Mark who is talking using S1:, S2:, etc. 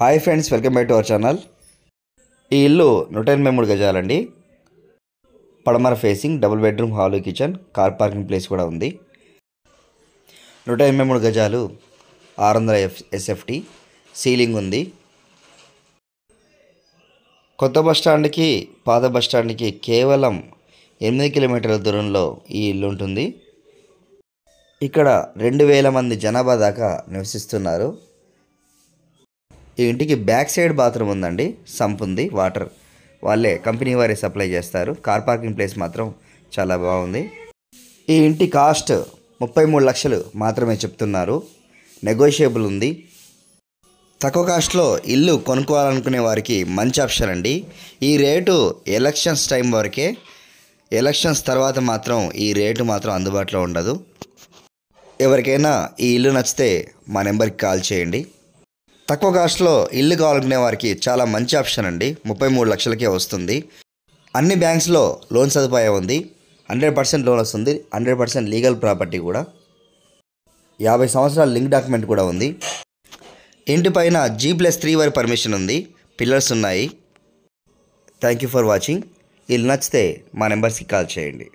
S1: Hi friends welcome back to our channel. ఈ ఇల్లు నూట ఎనభై మూడు గజాలండి. పడమర facing double bedroom hall kitchen car parking place కూడా ఉంది. నూట ఎనభై మూడు గజాలు ఆరు వందల ఎఫ్ ఎస్ఎఫ్టీ సీలింగ్ ఉంది. కొత్త బస్ స్టాండ్కి పాత బస్ స్టాండ్కి కేవలం ఎనిమిది కిలోమీటర్ల దూరంలో ఈ ఇల్లు ఉంటుంది. ఇక్కడ రెండు వేల మంది జనాభా దాకా నివసిస్తున్నారు. ఈ ఇంటికి బ్యాక్ సైడ్ బాత్రూమ్ ఉందండి. సంప్ ఉంది వాటర్. వాళ్ళే కంపెనీ వారే సప్లై చేస్తారు. కార్ పార్కింగ్ ప్లేస్ మాత్రం చాలా బాగుంది. ఈ ఇంటి కాస్ట్ ముప్పై మూడు లక్షలు మాత్రమే చెప్తున్నారు. నెగోషియబుల్ ఉంది. తక్కువ కాస్ట్లో ఇల్లు కొనుక్కోవాలనుకునే వారికి మంచి ఆప్షన్ అండి. ఈ రేటు ఎలక్షన్స్ టైం వరకే ఎలక్షన్స్ తర్వాత మాత్రం ఈ రేటు మాత్రం అందుబాటులో ఉండదు. ఎవరికైనా ఈ ఇల్లు నచ్చితే మా నెంబర్కి కాల్ చేయండి. తక్కువ కాస్ట్లో ఇల్లు కావాలనుకునే వారికి చాలా మంచి ఆప్షన్ అండి. ముప్పై మూడు లక్షలకే వస్తుంది. అన్ని బ్యాంక్స్లో లోన్ సదుపాయం ఉంది. హండ్రెడ్ పర్సెంట్ లోన్ వస్తుంది. హండ్రెడ్ పర్సెంట్ లీగల్ ప్రాపర్టీ కూడా. యాభై సంవత్సరాల లింక్ డాక్యుమెంట్ కూడా ఉంది. ఇంటి పైన జీ ప్లస్ త్రీ వరకు పర్మిషన్ ఉంది. పిల్లర్స్ ఉన్నాయి. Thank you for watching. ఇల్లు నచ్చితే మా నెంబర్స్కి కాల్ చేయండి.